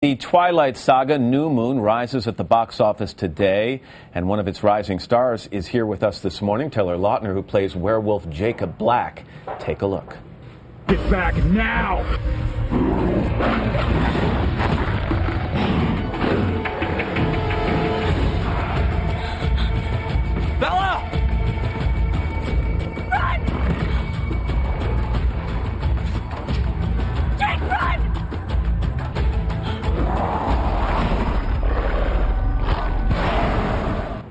The Twilight Saga New Moon rises at the box office today, and one of its rising stars is here with us this morning, Taylor Lautner, who plays werewolf Jacob Black. Take a look. Get back now!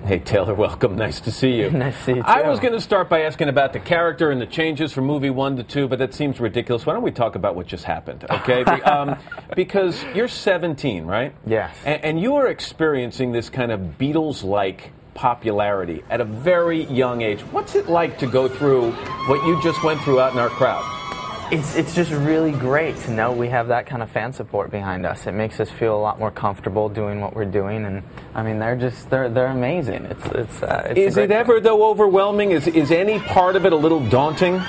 Hey, Taylor, welcome. Nice to see you. Nice to see you, I was going to start by asking about the character and the changes from movie one to two, but that seems ridiculous. Why don't we talk about what just happened, okay? Um, because you're 17, right? Yes. And, and you are experiencing this kind of Beatles like popularity at a very young age. What's it like to go through what you just went through out in our crowd? It's, it's just really great to know we have that kind of fan support behind us. It makes us feel a lot more comfortable doing what we're doing, and I mean they're just they're they're amazing. It's it's. Uh, it's Is it ever, though, overwhelming? Is, is any part of it a little daunting?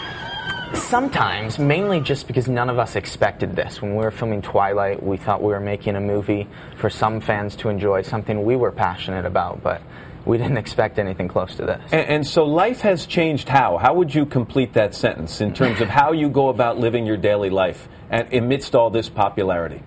Sometimes, mainly just because none of us expected this. When we were filming Twilight, we thought we were making a movie for some fans to enjoy, something we were passionate about, but we didn't expect anything close to this. And, and so life has changed how? How would you complete that sentence in terms of how you go about living your daily life amidst all this popularity?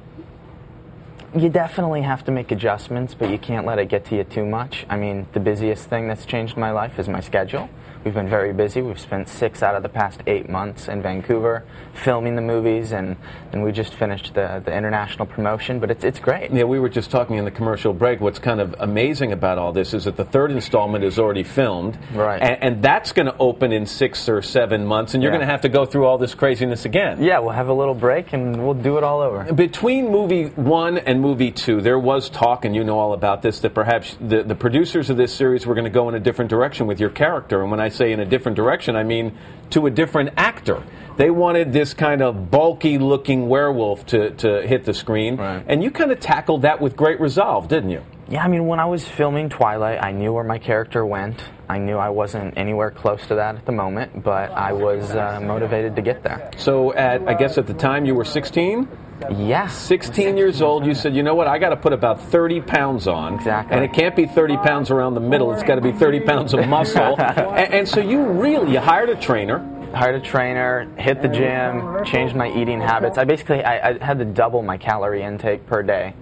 You definitely have to make adjustments, but you can't let it get to you too much. I mean, the busiest thing that's changed my life is my schedule. We've been very busy. We've spent six out of the past eight months in Vancouver filming the movies, and, and we just finished the, the international promotion, but it's, it's great. Yeah, we were just talking in the commercial break. What's kind of amazing about all this is that the third installment is already filmed, Right. And, and that's going to open in six or seven months, and you're Yeah. going to have to go through all this craziness again. Yeah, we'll have a little break and we'll do it all over. Between movie one and movie two, there was talk, and you know all about this, that perhaps the, the producers of this series were going to go in a different direction with your character. And when I say in a different direction, I mean to a different actor. They wanted this kind of bulky looking werewolf to, to hit the screen. Right. And you kind of tackled that with great resolve, didn't you? Yeah, I mean, when I was filming Twilight, I knew where my character went. I knew I wasn't anywhere close to that at the moment, but I was uh, motivated to get there. So, at I guess at the time you were 16? Yes. 16 years old, you said, you know what, I got to put about 30 pounds on. Exactly. And it can't be 30 pounds around the middle, it's got to be 30 pounds of muscle. and, and so you really, you hired a trainer. hired a trainer, hit the gym, changed my eating habits. I basically I, I had to double my calorie intake per day.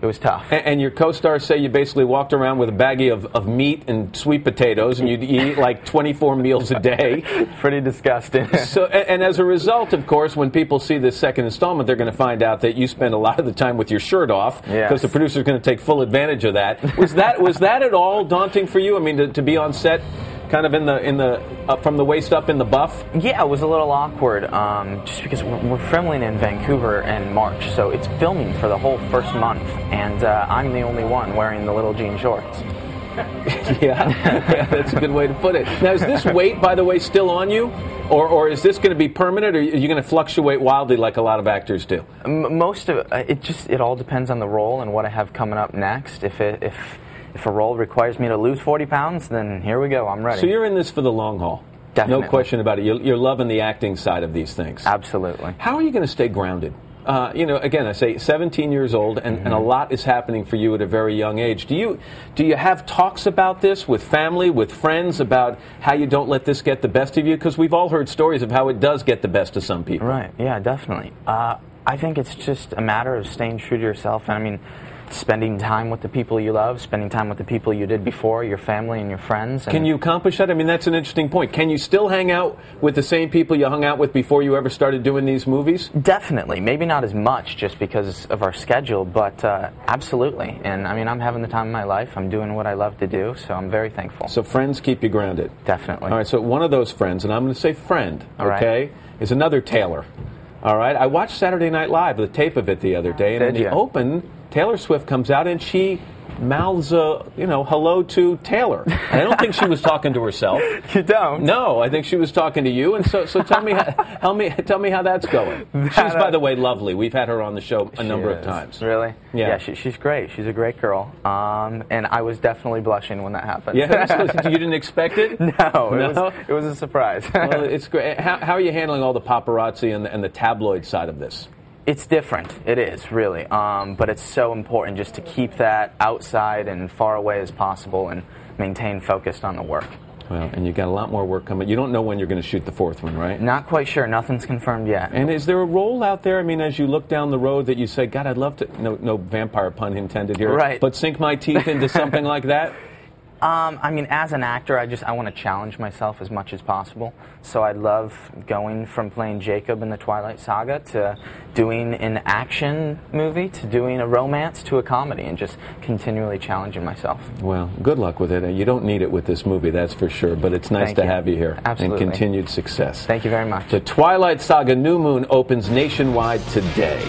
It was tough. And, and your co stars say you basically walked around with a baggie of, of meat and sweet potatoes, and you'd eat like 24 meals a day. Pretty disgusting. So, and, and as a result, of course, when people see this second installment, they're going to find out that you spend a lot of the time with your shirt off because Yes. the producer's going to take full advantage of that. Was that was that at all daunting for you? I mean, to, to be on set, kind of in the in the up from the waist up in the buff. yeah, it was a little awkward, um, just because we're, we're filming in Vancouver in March, so it's filming for the whole first month, and uh, I'm the only one wearing the little jean shorts. yeah, yeah, that's a good way to put it. Now, is this weight, by the way, still on you, or or is this going to be permanent, or are you going to fluctuate wildly like a lot of actors do? M- most of it, uh, it just it all depends on the role and what I have coming up next. If it, if if a role requires me to lose 40 pounds, then here we go. I'm ready. So you're in this for the long haul. Definitely. No question about it. You're, you're loving the acting side of these things. Absolutely. How are you going to stay grounded? Uh, you know, again, I say 17 years old, and, and a lot is happening for you at a very young age. Do you do you have talks about this with family, with friends, about how you don't let this get the best of you? Because we've all heard stories of how it does get the best of some people. Right. Yeah, definitely. Uh, I think it's just a matter of staying true to yourself. And I mean, spending time with the people you love, spending time with the people you did before, your family and your friends. And Can you accomplish that? I mean, that's an interesting point. Can you still hang out with the same people you hung out with before you ever started doing these movies? Definitely. Maybe not as much just because of our schedule, but uh, absolutely. And I mean, I'm having the time of my life. I'm doing what I love to do, so I'm very thankful. So friends keep you grounded. Definitely. All right, so one of those friends, and I'm going to say friend, All right. okay, is another Taylor. All right, I watched Saturday Night Live, the tape of it the other day, and Did in the ya? open, Taylor Swift comes out and she mouths a, you know, hello to Taylor. And I don't think she was talking to herself. You don't? No, I think she was talking to you. And so, so tell me, how, tell me, tell me how that's going. She's, by the way, lovely. We've had her on the show a number of times. Really? Yeah. she, she's great. She's a great girl. Um, and I was definitely blushing when that happened. Yeah, you didn't expect it? no, it, No? Was, it was a surprise. Well, it's great. How, how are you handling all the paparazzi and the, and the tabloid side of this? It's different. It is really, um, but it's so important just to keep that outside and far away as possible, and maintain focused on the work. Well, and you got a lot more work coming. You don't know when you're going to shoot the fourth one, right? Not quite sure. Nothing's confirmed yet. And is there a role out there? I mean, as you look down the road, that you say, "God, I'd love to." No, no vampire pun intended here. Right. But sink my teeth into something like that. Um, I mean, as an actor, I just I want to challenge myself as much as possible. So I love going from playing Jacob in the Twilight Saga to doing an action movie to doing a romance to a comedy, and just continually challenging myself. Well, good luck with it. You don't need it with this movie, that's for sure. But it's nice Thank to you. have you here Absolutely. and continued success. Thank you very much. The Twilight Saga New Moon opens nationwide today.